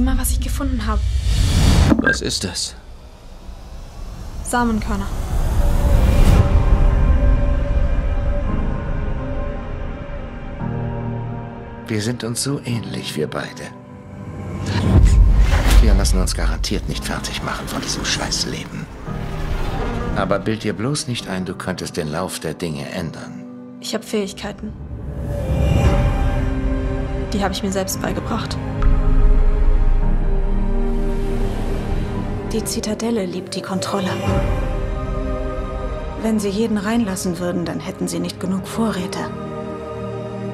Sieh mal, was ich gefunden habe. Was ist das? Samenkörner. Wir sind uns so ähnlich, wir beide. Wir lassen uns garantiert nicht fertig machen von diesem Scheißleben. Aber bild dir bloß nicht ein, du könntest den Lauf der Dinge ändern. Ich habe Fähigkeiten. Die habe ich mir selbst beigebracht. Die Zitadelle liebt die Kontrolle. Wenn sie jeden reinlassen würden, dann hätten sie nicht genug Vorräte.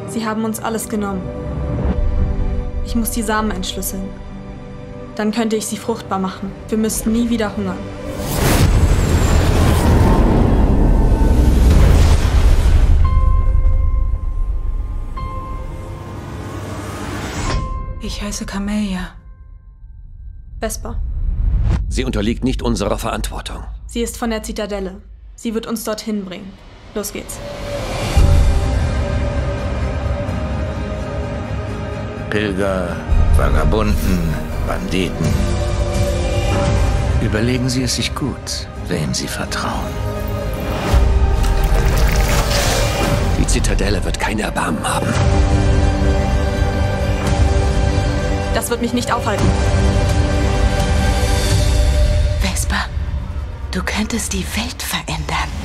Sie haben uns alles genommen. Ich muss die Samen entschlüsseln. Dann könnte ich sie fruchtbar machen. Wir müssten nie wieder hungern. Ich heiße Camellia. Vesper. Sie unterliegt nicht unserer Verantwortung. Sie ist von der Zitadelle. Sie wird uns dorthin bringen. Los geht's. Pilger, Vagabunden, Banditen. Überlegen Sie es sich gut, wem Sie vertrauen. Die Zitadelle wird kein Erbarmen haben. Das wird mich nicht aufhalten. Du könntest die Welt verändern.